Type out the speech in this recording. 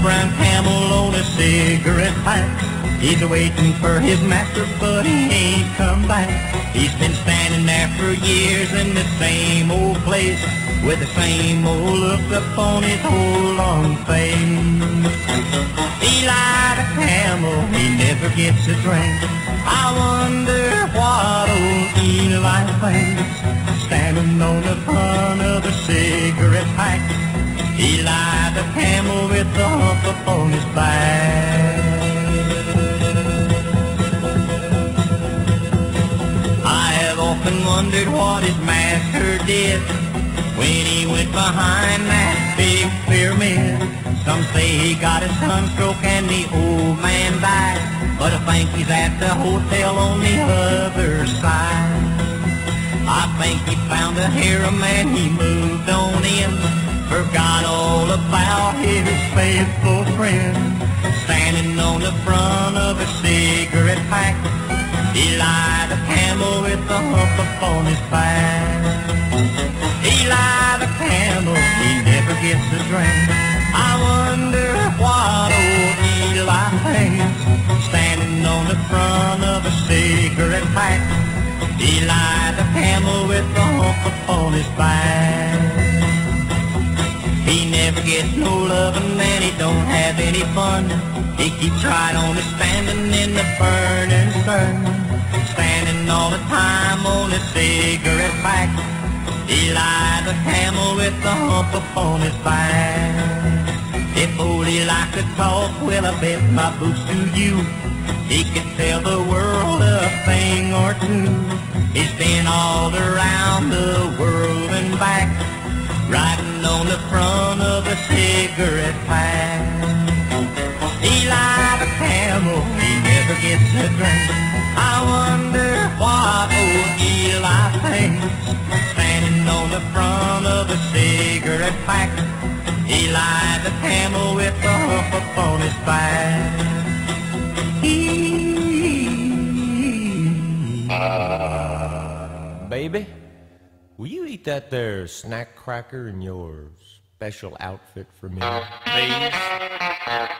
brown camel on a cigarette pipe. He's waiting for his master, but he ain't come back. He's been standing there for years in the same old place, with the same old look upon his whole long face. Eli the camel, he never gets a drink. I wonder what old Eli thinks, standing on the front of a cigarette pack. Eli the camel with the hump upon his back. I have often wondered what his master did when he went behind that big pyramid. Some say he got a sunstroke and the old man died, but I think he's at the hotel on the other side. I think he found a harem and he moved on in, forgot all about his faithful friend, standing on the front of a cigarette pack. Eli a camel with the hump upon his back. Eli the camel, he never gets a drink. I wonder what old Eli thinks, standing on the front of a cigarette pack. Eli the camel with the hump upon his back. He never gets no loving and he don't have any fun. He keeps right on standing in the burning sun, standing all the time on his cigarette pack. Eli the camel with the hump upon his back. If old Eli could talk, well I bet my boots to you. He could tell the world a thing or two. He's been all around the world and back, riding on the front of a cigarette pack. Eli the camel, he never gets a drink. I wonder what old Eli thinks, standing on the front of a cigarette pack. Eli the camel with the hump upon his back. Ah. Baby, will you eat that there snack cracker in your special outfit for me? Please.